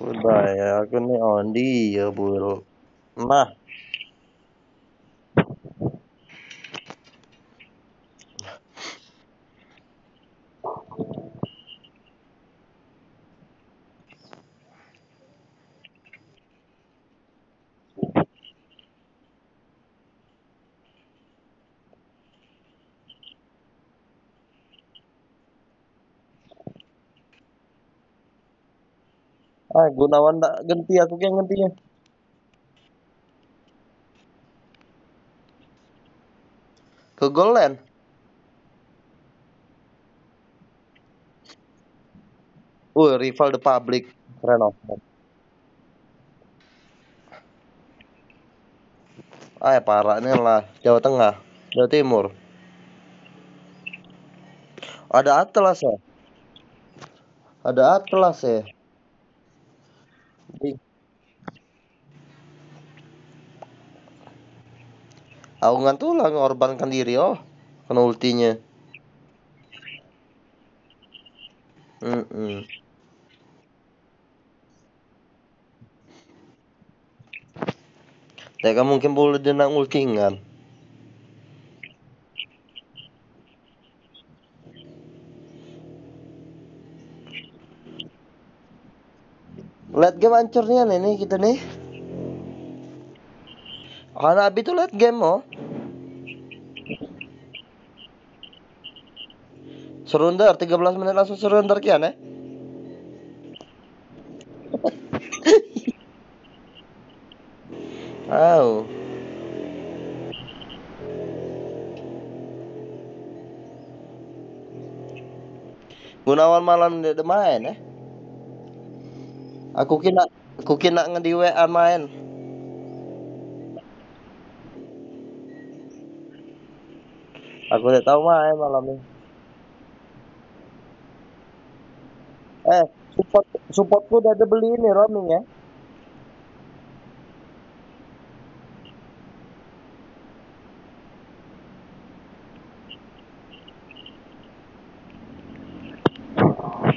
Udah ya, aku nih Ondi ya bul. Nah, ah Gunawan tak ganti aku yang gantinya. Ke Golan. Wih, rival the public. Keren oh. Ah, ya parah ini lah. Jawa Tengah, Jawa Timur. Ada Atlas ya. Ada Atlas ya. Aku ngantuk lah ngorbankan diri oh. Kena ultinya. Mm -mm. Teka mungkin boleh dia nak ultingan. Lihat game hancurnya nih kita nih. Hanabi tuh lihat game oh. Surrender 13 menit langsung surrender kian eh. Wow. Gunawan malam dia main eh. Aku kira aku ngedi WA main. Aku udah tahu main malam ini. Eh, support supportku udah ada beli ini roaming ya.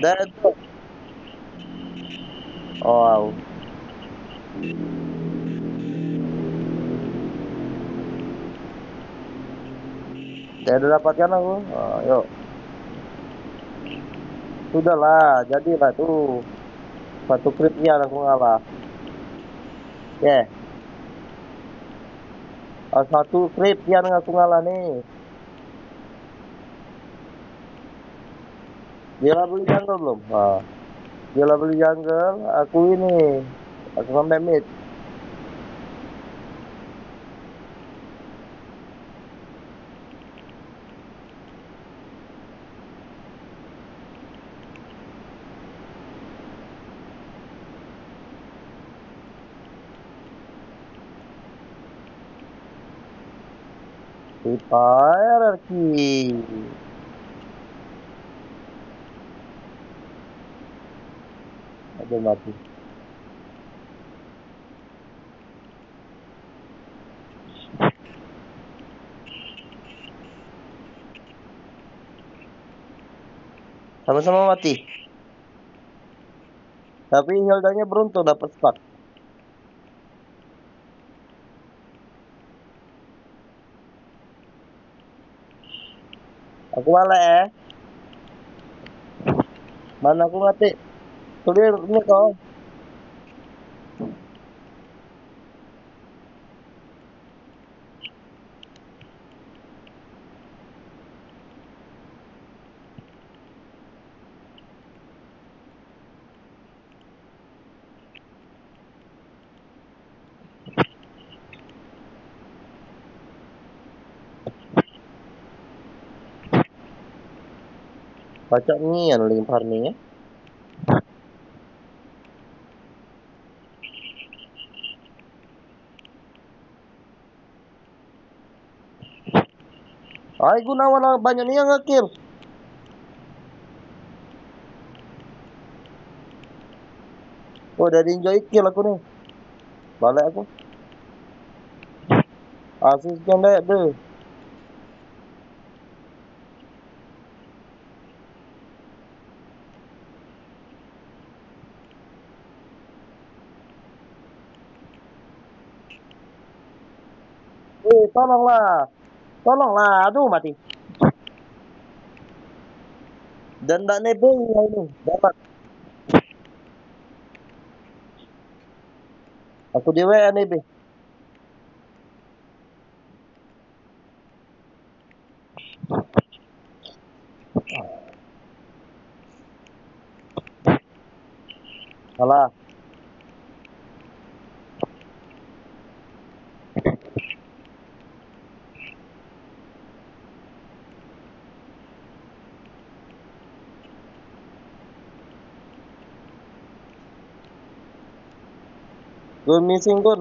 Dan Oh, wow. Saya udah dapatkan aku. Oh, yuk. Sudahlah, jadilah tuh. Satu kripnya aku ngalah. Ya. Yeah. Satu krip yang aku ngalah nih. Dia beli jungle belum? Dia beli jungle, aku ini. Aku sampai mid. Fire aqui. Ada mati. Sama-sama mati. Tapi Hildanya beruntung dapat spark. Aku balik eh. Mana aku mati? Clear ini kau. Baca ni yang limpar ni ya. Ay, gunawan na banyak niya nga kill. Oh, dari enjoy kill aku nih. Balik aku. Asis deh, deh. Tolonglah. Tolonglah, aduh mati. Dan tak nebeng ya ini, dapat. Aku di WA nebeng. Salah. Gun missing gun.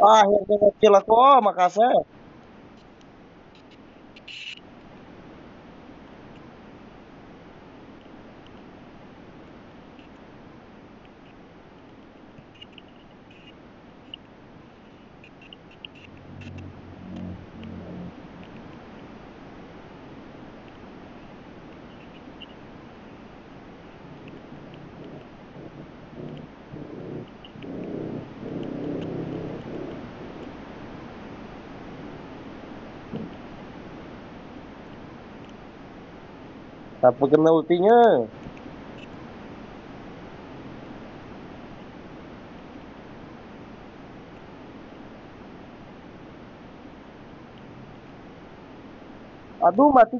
Ah, akhirnya ngecil aku. Oh, makasih. Apa kena ultinya? Aduh, mati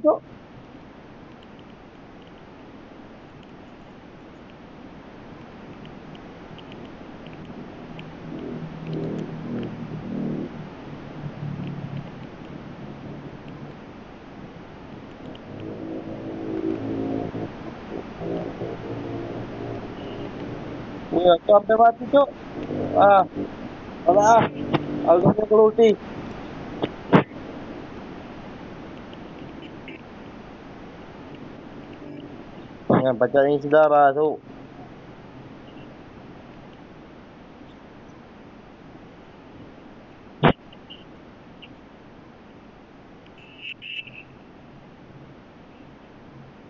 kok. Iya, sampai mati, Cuk. Ah. Alah, ah. Algonya ke ulti. Yan, baca ini saudara, so.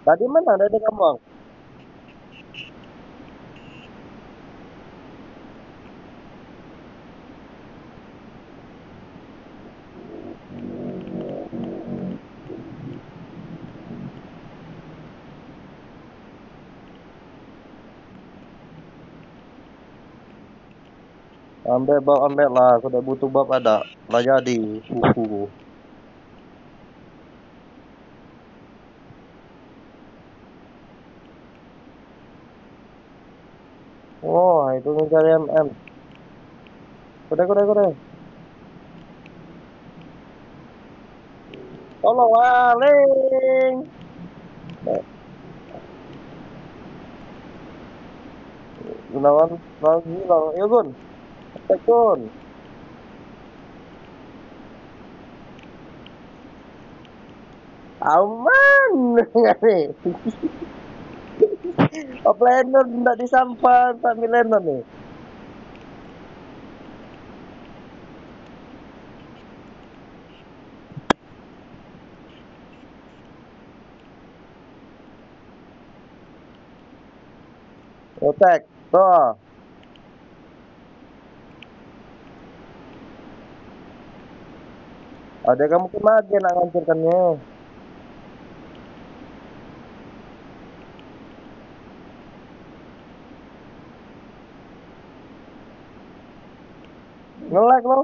Tadi mana ada kamu? Ambil bab ambil lah, aku dah butuh bab ada. Lah jadi buku. Oh, itu mencari MM. Kuda, kuda, kuda. Tolong waling. Gunawan, lawan hilang. Ya, Gun. Aman. oh, planner tidak disampan Pak Mileno nih. Attack. Tuh. Ada kamu ke mana nak ngancurkannya? Nge-lag lo.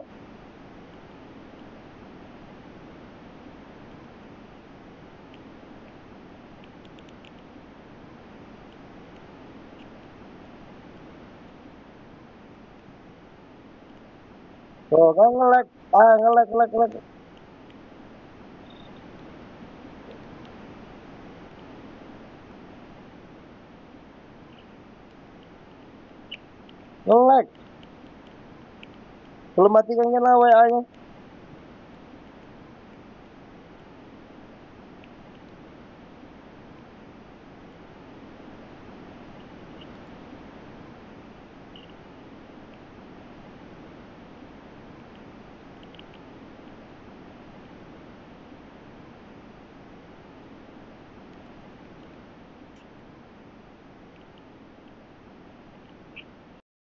Tuh kan nge-lag. Ah, nge-lag, nge-lag, nge-lag. Nge-lag. Belum matikan nyala WA-nya.